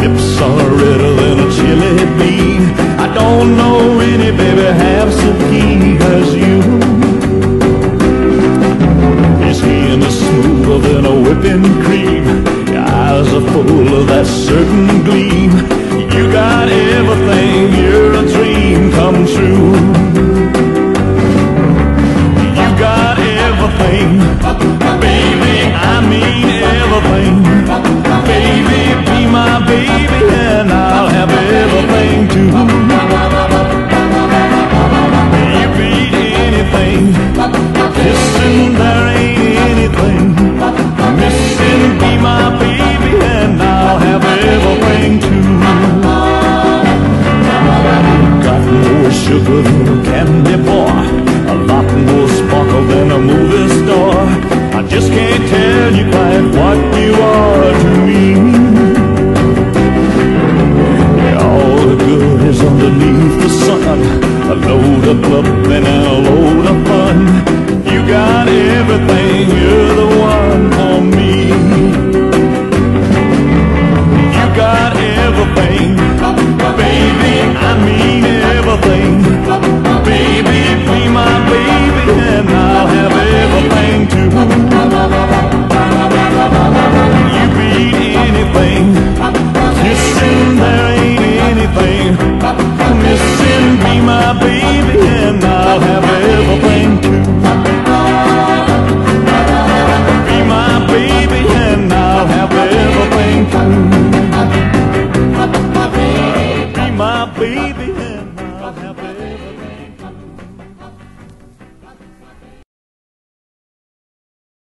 lips are redder than a chili bean. I don't know any baby half so keen as you. Your skin is smoother than a whipping cream. Your eyes are full of that certain gleam. You got everything. You're a dream come true. sugar candy boy A lot more sparkle than a movie star. I just can't tell you quite what you are to me. All the good is underneath the sun. A load of love and a load